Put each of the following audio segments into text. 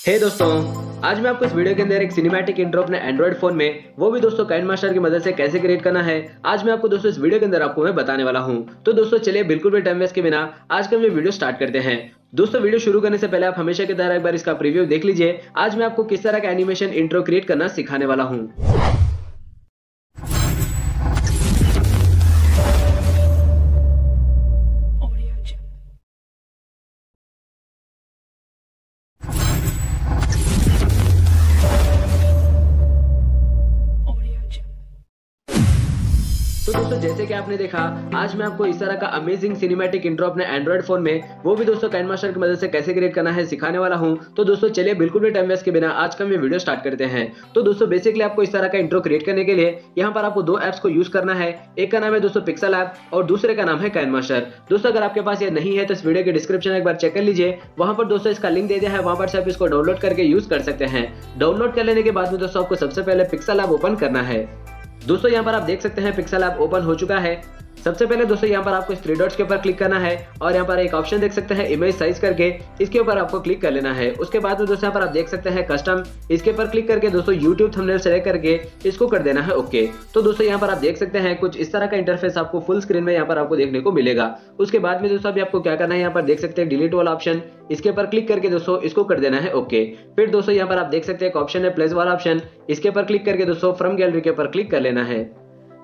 हे hey दोस्तों, आज मैं आपको इस वीडियो के अंदर एक सिनेमैटिक इंट्रो अपने एंड्रॉइड फ़ोन में, वो भी दोस्तों काइन मास्टर की मदद से कैसे क्रिएट करना है, आज मैं आपको दोस्तों इस वीडियो के अंदर आपको मैं बताने वाला हूँ। तो दोस्तों चलिए बिल्कुल भी टाइम वेस्ट के बिना, आज का ये वीडियो स्टार्ट करते हैं। दोस्तों, वीडियो शुरू करने से पहले आप हमेशा की तरह एक बार इसका प्रीव्यू देख लीजिए। आज मैं आपको किस तरह का एनिमेशन इंट्रो क्रिएट करना सिखाने वाला हूँ। तो दोस्तों, जैसे कि आपने देखा, आज मैं आपको इस तरह का अमेजिंग सिनेमैटिक इंट्रो अपने एंड्रॉइड फ़ोन में, वो भी दोस्तों कैन मास्टर की मदद से कैसे क्रिएट करना है सिखाने वाला हूँ। तो दोस्तों, चलिए बिल्कुल भी टाइम वेस्ट के बिना आज का मैं वीडियो स्टार्ट करते हैं। तो दोस्तों बेसिकली आपको इस तरह का इंट्रो क्रिएट करने के लिए, यहाँ पर आपको दो एप्स को यूज़ करना है। एक का नाम है दोस्तों पिक्सल ऐप और दूसरे का नाम है कैन मास्टर दोस्तों, अगर आपके पास ये नहीं है तो इस वीडियो के डिस्क्रिप्शन एक बार चेक कर लीजिए। वहाँ पर दोस्तों इसका लिंक दे दिया है, वहाँ पर से आप इसको डाउनलोड करके यूज़ कर सकते हैं। डाउनलोड कर लेने के बाद में दोस्तों, आपको सबसे पहले पिक्सल ऐप ओपन करना है। दोस्तों यहाँ पर आप देख सकते हैं पिक्सल ऐप ओपन हो चुका है। सबसे पहले दोस्तों, यहाँ पर आपको थ्री डॉट्स के ऊपर क्लिक करना है और यहाँ पर एक ऑप्शन देख सकते हैं इमेज साइज़ करके। इसके ऊपर आपको क्लिक कर लेना है। उसके बाद में दोस्तों, यहाँ पर आप देख सकते हैं कस्टम इसके ऊपर क्लिक करके दोस्तों यूट्यूब थंबनेल सेलेक्ट करके इसको कर देना है ओके तो दोस्तों, यहाँ पर आप देख सकते हैं, कुछ इस तरह का इंटरफेस आपको फुल स्क्रीन में यहाँ पर आपको देखने को मिलेगा। उसके बाद में दोस्तों, अभी आपको क्या करना है, यहाँ पर देख सकते हैं डिलीट वाला ऑप्शन इसके ऊपर क्लिक करके दोस्तों, इसको कर देना है ओके फिर दोस्तों, यहाँ पर आप देख सकते हैं एक ऑप्शन है प्लेस वाला ऑप्शन इसके ऊपर क्लिक करके दोस्तों फ्रॉम गैलरी के ऊपर क्लिक कर लेना है।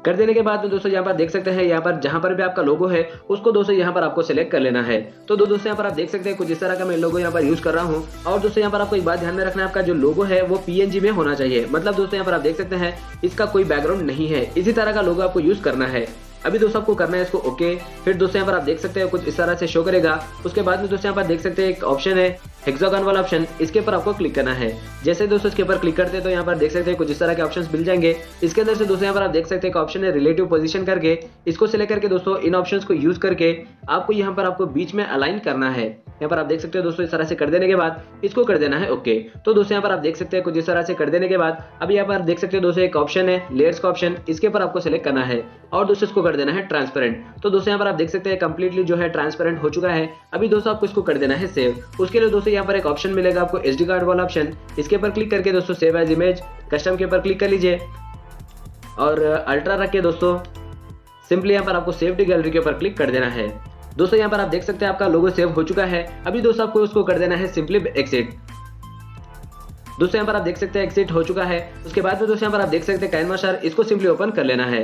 कर देने के बाद में दोस्तों यहाँ पर देख सकते हैं, यहाँ पर जहाँ पर भी आपका लोगो है, उसको दोस्तों यहाँ पर आपको सिलेक्ट कर लेना है। तो दोस्तों यहाँ पर आप देख सकते हैं, कुछ इस तरह का मैं लोगो यहाँ पर यूज़ कर रहा हूँ। और दोस्तों यहाँ पर आपको एक बात ध्यान में रखना है, आपका जो लोगो है, वो पीएनजी में होना चाहिए। मतलब दोस्तों यहाँ पर आप देख सकते हैं, इसका कोई बैकग्राउंड नहीं है। इसी तरह का लोगो आपको यूज़ करना है। अभी दोस्तों आपको करना है इसको ओके फिर दोस्तों यहाँ पर आप देख सकते हैं, कुछ इस तरह से शो करेगा। उसके बाद में दोस्तों यहाँ पर देख सकते हैं, एक ऑप्शन है हेक्सागन वाला ऑप्शन इसके ऊपर आपको क्लिक करना है। जैसे दोस्तों इसके ऊपर क्लिक करते हैं तो यहाँ पर देख सकते हैं कुछ इस तरह के ऑप्शन मिल जाएँगे। इसके अंदर से दोस्तों यहाँ पर आप देख सकते हैं ऑप्शन है रिलेटिव पोजिशन करके। इसको सिलेक्ट करके दोस्तों इन ऑप्शन को यूज़ करके आपको यहाँ पर आपको बीच में अलाइन करना है। यहाँ पर आप देख सकते हो दोस्तों इस तरह से कर देने के बाद इसको कर देना है ओके तो दोस्तों यहाँ पर आप देख सकते हैं कुछ इस तरह से कर देने के बाद अब यहाँ पर देख सकते हो दोस्तों एक ऑप्शन है लेयर्स का ऑप्शन इसके ऊपर आपको सिलेक्ट करना है। और दोस्तों इसको कर देना है ट्रांसपेरेंट तो दोस्तों यहाँ पर आप देख सकते हैं कंप्लीटली जो है ट्रांसपेरेंट हो चुका है। अभी दोस्तों आपको इसको कर देना है सेव उसके लिए दोस्तों यहाँ पर एक ऑप्शन मिलेगा आपको एच कार्ड वाला ऑप्शन इसके ऊपर क्लिक करके दोस्तों सेव एज इमेज कस्टम के ऊपर क्लिक कर लीजिए। और अल्ट्रा रख के दोस्तों। सिंपली यहाँ पर आपको डी गैलरी के ऊपर क्लिक कर देना है। दोस्तों, यहाँ पर आप देख सकते हैं आपका लोगो सेव हो चुका है। अभी दोस्तों आपको उसको कर देना है सिंपली एक्सिट दोस्तों, यहाँ पर आप देख सकते हैं एक्सिट हो चुका है। उसके बाद में दोस्तों यहाँ पर आप देख सकते हैं कैनवा इसको सिंपली ओपन कर लेना है।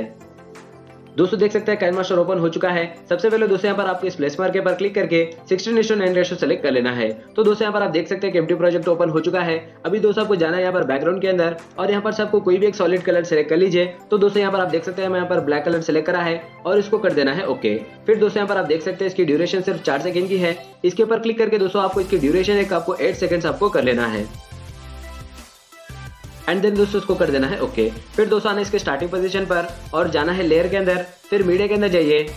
दोस्तों, देख सकते हैं कैन मास्टर ओपन हो चुका है। सबसे पहले दोस्तों, यहाँ पर आपको इस प्लेस मार्के पर क्लिक करके sixteen ratio nine ratio select कर लेना है। तो दोस्तों, यहाँ पर आप देख सकते हैं एमटी प्रोजेक्ट ओपन हो चुका है। अभी दोस्तों, आपको जाना है यहाँ पर बैकग्राउंड के अंदर और यहाँ पर सबको कोई भी एक सॉलिड कलर सेलेक्ट कर लीजिए। तो दोस्तों, यहाँ पर आप देख सकते हैं यहाँ पर ब्लैक कलर सेलेक्ट करा है और इसको कर देना है ओके फिर दोस्तों, यहाँ पर आप देख सकते हैं इसकी ड्यूरेशन सिर्फ़ चार सेकंड की है। इसके ऊपर क्लिक करके दोस्तों, आपको इसकी ड्यूरेशन एक आपको एट सेकंड्स आपको कर लेना है। एंड देन दोस्तों उसको कर देना है ओके okay. फिर दोस्तों आना इसके स्टार्टिंग पोजीशन पर और जाना है लेयर के अंदर, फिर मीडिया के अंदर जाइए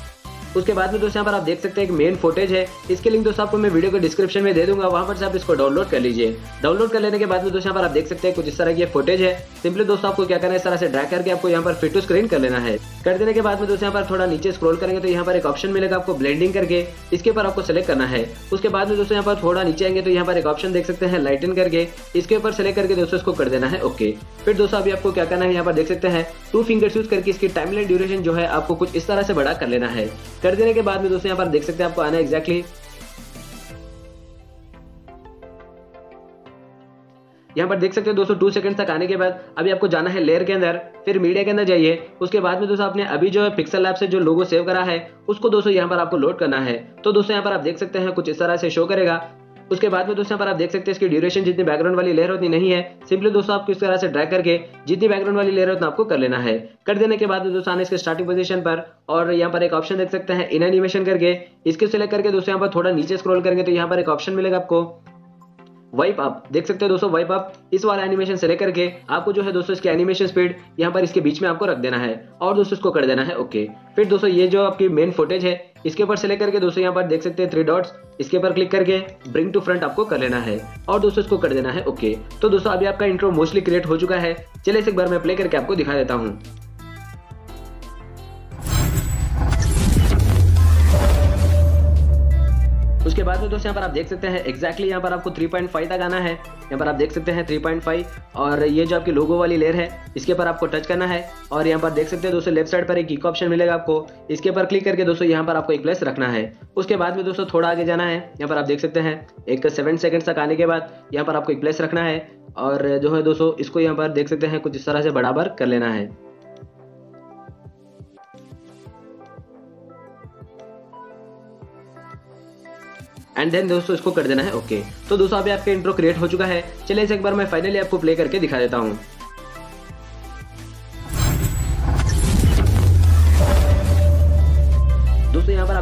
उसके बाद में दोस्तों यहाँ पर आप देख सकते हैं एक मेन फोटेज है। इसके लिंक दोस्तों आपको मैं वीडियो को डिस्क्रिप्शन में दे दूँगा। वहाँ पर से आप इसको डाउनलोड कर लीजिए। डाउनलोड कर लेने के बाद में दोस्तों यहाँ पर आप देख सकते हैं कुछ इस तरह की फोटेज है। सिंपली दोस्तों आपको क्या करना है, इस तरह से ड्रैग करके आपको यहाँ पर फिट टू स्क्रीन कर लेना है। कर देने के बाद में दोस्तों यहाँ पर थोड़ा नीचे स्क्रॉल करेंगे तो यहाँ पर एक ऑप्शन मिलेगा आपको ब्लेंडिंग करके। इसके ऊपर आपको सेलेक्ट करना है। उसके बाद में दोस्तों यहाँ पर थोड़ा नीचे आएँगे तो यहाँ पर एक ऑप्शन देख सकते हैं लाइटन करके। इसके ऊपर सेलेक्ट करके दोस्तों इसको कर देना है ओके फिर दोस्तों अभी आपको क्या करना है, यहाँ पर देख सकते हैं टू फिंगर्स यूज़ करके इसकी टाइमलाइन ड्यूरेशन जो है आपको कुछ इस तरह से बड़ा कर लेना है। कर देने के बाद में दोस्तों यहाँ पर देख सकते हैं आपको आना एग्जैक्टली यहाँ पर देख सकते हैं दोस्तों टू सेकंड तक आने के बाद, अभी आपको जाना है लेयर के अंदर, फिर मीडिया के अंदर जाइए, उसके बाद में दोस्तों आपने अभी जो है पिक्सल लैब से जो लोगो सेव करा है, उसको दोस्तों यहाँ पर आपको लोड करना है। तो दोस्तों यहाँ पर आप देख सकते हैं कुछ इस तरह से शो करेगा। उसके बाद में दोस्तों यहाँ पर आप देख सकते हैं इसकी ड्यूरेशन जितनी बैकग्राउंड वाली लेयर होती नहीं है सिंपली दोस्तों आपको इस तरह से ड्रैग करके जितनी बैकग्राउंड वाली लेयर होती आपको कर लेना है। कर देने के बाद दोस्तों आने इसके स्टार्टिंग पोजीशन पर और यहाँ पर एक ऑप्शन देख सकते हैं इन एनिमेशन करके। इसके सिलेक्ट करके दोस्तों यहाँ पर थोड़ा नीचे स्क्रॉल करेंगे तो यहाँ पर एक ऑप्शन मिलेगा आपको। वाइप अप देख सकते हैं दोस्तों वाइप अप इस वाला एनिमेशन से लेकर के आपको जो है दोस्तों इसकी एनिमेशन स्पीड यहाँ पर इसके बीच में आपको रख देना है और दोस्तों इसको कर देना है ओके फिर दोस्तों ये जो आपकी मेन फुटेज है इसके ऊपर सेलेक्ट करके दोस्तों यहाँ पर देख सकते हैं थ्री डॉट्स इसके ऊपर क्लिक करके ब्रिंग टू फ्रंट आपको कर लेना है और दोस्तों इसको कर देना है ओके तो दोस्तों अभी आपका इंट्रो मोस्टली क्रिएट हो चुका है। चले इस एक बार मैं प्ले करके आपको दिखा देता हूँ। उसके बाद में दोस्तों, यहाँ पर आप देख सकते हैं एक्जैक्टली यहाँ पर आपको 3.5 तक आना है। यहाँ पर आप देख सकते हैं 3.5 और ये जो आपकी लोगो वाली लेयर है, इसके ऊपर आपको टच करना है, और यहाँ पर देख सकते हैं दोस्तों लेफ़्ट साइड पर एक गिक ऑप्शन मिलेगा आपको। इसके ऊपर क्लिक करके दोस्तों, यहाँ पर आपको एक प्लेस रखना है। उसके बाद में दोस्तों, थोड़ा आगे जाना है। यहाँ पर आप देख सकते हैं, एक सेवन सेकंड तक आने के बाद यहाँ पर आपको एक प्लेस रखना है, और जो है दोस्तों, इसको यहाँ पर देख सकते हैं, कुछ इस तरह से बराबर कर लेना है। एंड देन दोस्तों, इसको कर देना है ओके okay. तो दोस्तों, अभी आपका इंट्रो क्रिएट हो चुका है चलिए इसे एक बार मैं फाइनली आपको प्ले करके दिखा देता हूँ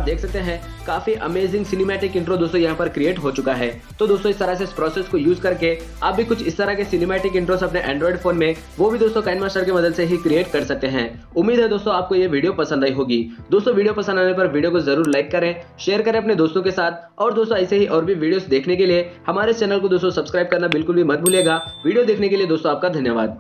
देख सकते हैं, काफ़ी अमेजिंग सिनेमैटिक इंट्रो दोस्तों यहाँ पर क्रिएट हो चुका है। तो दोस्तों इस तरह से इस प्रोसेस को यूज़ करके, आप भी कुछ इस तरह के सिनेमैटिक इंट्रोस अपने एंड्रॉइड फ़ोन में, वो भी दोस्तों काइन मास्टर की मदद से ही क्रिएट कर सकते हैं। उम्मीद है दोस्तों आपको ये वीडियो पसंद आई होगी। दोस्तों वीडियो पसंद आने पर वीडियो को ज़रूर लाइक करें शेयर करें अपने दोस्तों के साथ, और दोस्तों ऐसे ही और भी वीडियो देखने के लिए हमारे चैनल को दोस्तों सब्सक्राइब करना बिल्कुल भी मत भूलिएगा। वीडियो देखने के लिए दोस्तों आपका धन्यवाद।